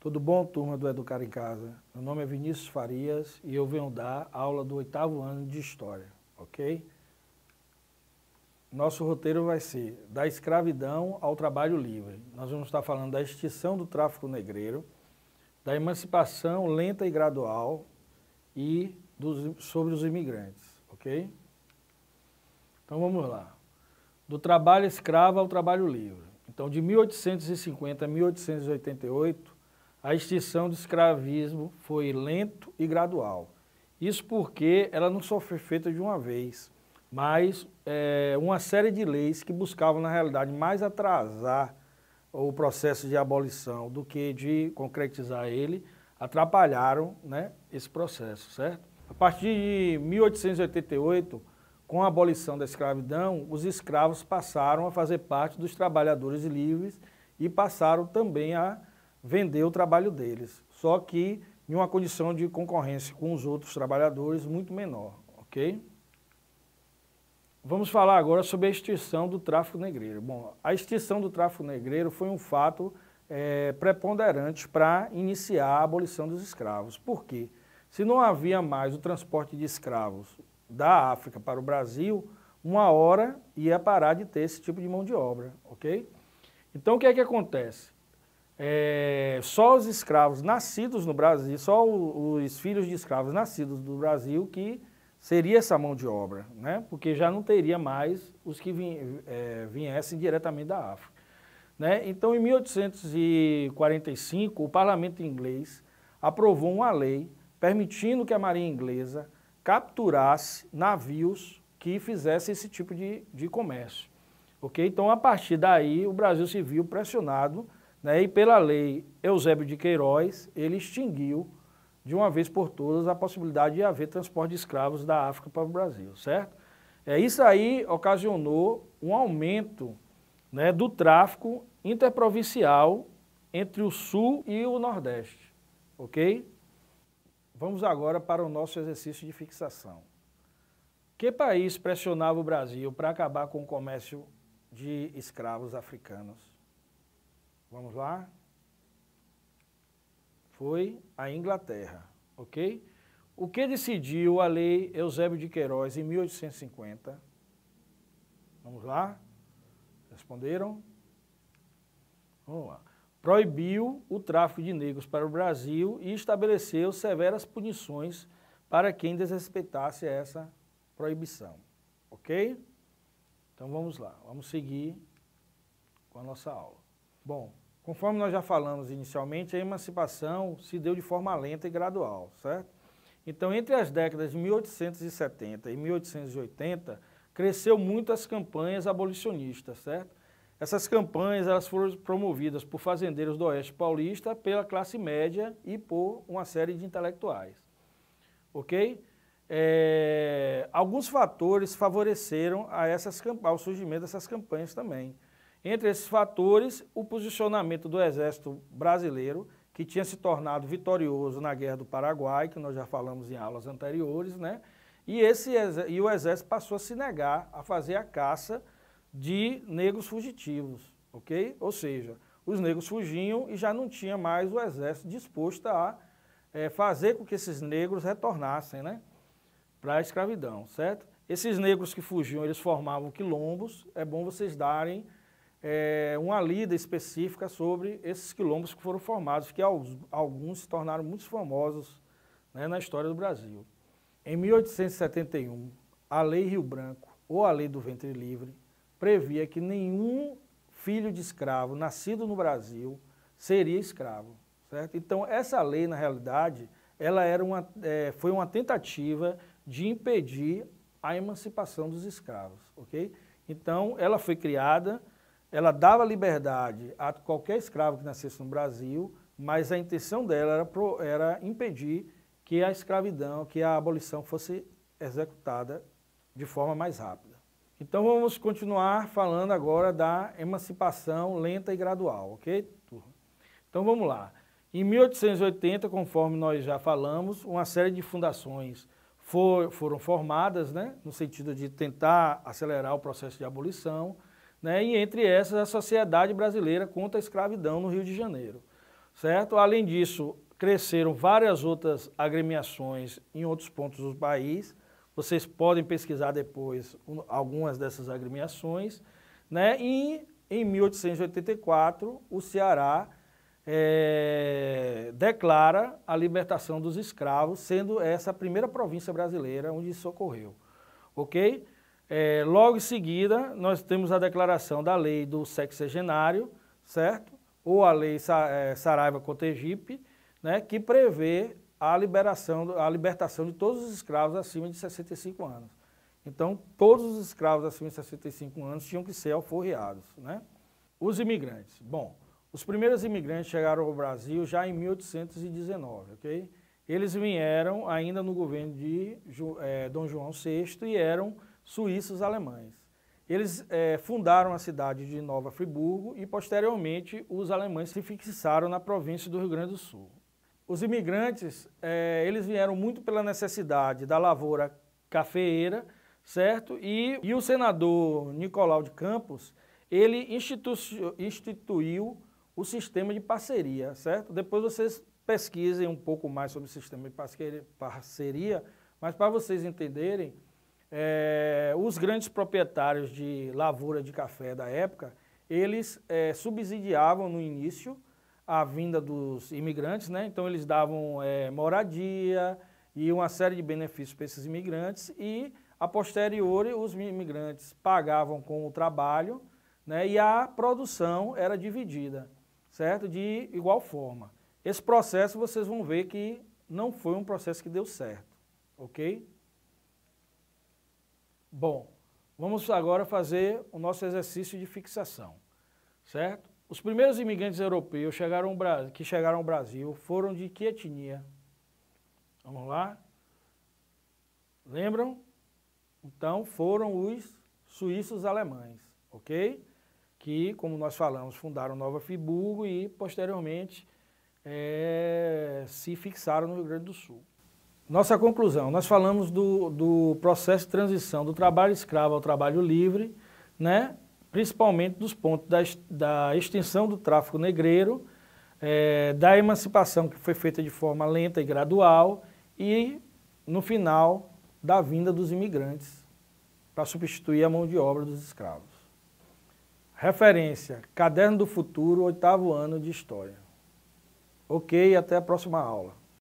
Tudo bom, turma do Educar em Casa? Meu nome é Vinícius Farias e eu venho dar aula do oitavo ano de História, ok? Nosso roteiro vai ser da escravidão ao trabalho livre. Nós vamos estar falando da extinção do tráfico negreiro, da emancipação lenta e gradual e dos, sobre os imigrantes, ok? Então vamos lá. Do trabalho escravo ao trabalho livre. Então de 1850 a 1888, a extinção do escravismo foi lento e gradual. Isso porque ela não só foi feita de uma vez, mas é, uma série de leis que buscavam, na realidade, mais atrasar o processo de abolição do que de concretizar ele, atrapalharam né, esse processo, certo? A partir de 1888, com a abolição da escravidão, os escravos passaram a fazer parte dos trabalhadores livres e passaram também a vender o trabalho deles, só que em uma condição de concorrência com os outros trabalhadores muito menor, ok? Vamos falar agora sobre a extinção do tráfico negreiro. Bom, a extinção do tráfico negreiro foi um fato é, preponderante para iniciar a abolição dos escravos. Por quê? Se não havia mais o transporte de escravos da África para o Brasil, uma hora ia parar de ter esse tipo de mão de obra, ok? Então o que é que acontece? É, só os escravos nascidos no Brasil, só os filhos de escravos nascidos no Brasil que seria essa mão de obra, né? porque já não teria mais os que é, viessem diretamente da África. Né? Então, em 1845, o parlamento inglês aprovou uma lei permitindo que a marinha inglesa capturasse navios que fizessem esse tipo de, de comércio. Okay? Então, a partir daí, o Brasil se viu pressionado né? E pela lei Eusébio de Queiroz, ele extinguiu de uma vez por todas a possibilidade de haver transporte de escravos da África para o Brasil, certo? É, isso aí ocasionou um aumento né, do tráfico interprovincial entre o Sul e o Nordeste, ok? Vamos agora para o nosso exercício de fixação. Que país pressionava o Brasil para acabar com o comércio de escravos africanos? Vamos lá? Foi a Inglaterra, ok? O que decidiu a lei Eusébio de Queiroz em 1850? Vamos lá? Responderam? Vamos lá. Proibiu o tráfico de negros para o Brasil e estabeleceu severas punições para quem desrespeitasse essa proibição. Ok? Então vamos lá, vamos seguir com a nossa aula. Bom, conforme nós já falamos inicialmente, a emancipação se deu de forma lenta e gradual, certo? Então, entre as décadas de 1870 e 1880, cresceu muito as campanhas abolicionistas, certo? Essas campanhas elas foram promovidas por fazendeiros do Oeste Paulista, pela classe média e por uma série de intelectuais. Ok? É, alguns fatores favoreceram a essas, ao surgimento dessas campanhas também. Entre esses fatores, o posicionamento do Exército Brasileiro, que tinha se tornado vitorioso na Guerra do Paraguai, que nós já falamos em aulas anteriores, né? E, esse, e o Exército passou a se negar a fazer a caça de negros fugitivos, ok? Ou seja, os negros fugiam e já não tinha mais o Exército disposto a é, fazer com que esses negros retornassem, né? Para a escravidão, certo? Esses negros que fugiam, eles formavam quilombos, é bom vocês darem é, uma lida específica sobre esses quilombos que foram formados, que alguns se tornaram muito famosos né, na história do Brasil. Em 1871, a Lei Rio Branco, ou a Lei do Ventre Livre, previa que nenhum filho de escravo nascido no Brasil seria escravo. Certo? Então, essa lei, na realidade, ela era uma, é, foi uma tentativa de impedir a emancipação dos escravos. ok? Então, ela foi criada ela dava liberdade a qualquer escravo que nascesse no Brasil, mas a intenção dela era, pro, era impedir que a escravidão, que a abolição fosse executada de forma mais rápida. Então vamos continuar falando agora da emancipação lenta e gradual, ok? Então vamos lá. Em 1880, conforme nós já falamos, uma série de fundações for, foram formadas, né, no sentido de tentar acelerar o processo de abolição, né, e entre essas a Sociedade Brasileira contra a Escravidão no Rio de Janeiro. certo? Além disso, cresceram várias outras agremiações em outros pontos do país. Vocês podem pesquisar depois algumas dessas agremiações. Né? E em 1884, o Ceará é, declara a libertação dos escravos, sendo essa a primeira província brasileira onde isso ocorreu. Ok? É, logo em seguida, nós temos a declaração da lei do sexagenário, certo? Ou a lei é, Saraiva-Cotegipe, né, que prevê a, liberação, a libertação de todos os escravos acima de 65 anos. Então, todos os escravos acima de 65 anos tinham que ser alforriados. Né? Os imigrantes. Bom, os primeiros imigrantes chegaram ao Brasil já em 1819, ok? Eles vieram ainda no governo de é, Dom João VI e eram suíços alemães. Eles é, fundaram a cidade de Nova Friburgo e, posteriormente, os alemães se fixaram na província do Rio Grande do Sul. Os imigrantes, é, eles vieram muito pela necessidade da lavoura cafeeira, certo? E, e o senador Nicolau de Campos, ele institu, instituiu o sistema de parceria, certo? Depois vocês pesquisem um pouco mais sobre o sistema de parceria, mas para vocês entenderem, é, os grandes proprietários de lavoura de café da época, eles é, subsidiavam no início a vinda dos imigrantes, né? então eles davam é, moradia e uma série de benefícios para esses imigrantes e, a posteriori, os imigrantes pagavam com o trabalho né? e a produção era dividida, certo? De igual forma. Esse processo vocês vão ver que não foi um processo que deu certo, ok? Bom, vamos agora fazer o nosso exercício de fixação, certo? Os primeiros imigrantes europeus chegaram que chegaram ao Brasil foram de que etnia? Vamos lá? Lembram? Então, foram os suíços alemães, ok? Que, como nós falamos, fundaram Nova Friburgo e, posteriormente, é, se fixaram no Rio Grande do Sul. Nossa conclusão, nós falamos do, do processo de transição do trabalho escravo ao trabalho livre, né? principalmente dos pontos da, da extinção do tráfico negreiro, é, da emancipação que foi feita de forma lenta e gradual e, no final, da vinda dos imigrantes para substituir a mão de obra dos escravos. Referência, Caderno do Futuro, oitavo ano de História. Ok, até a próxima aula.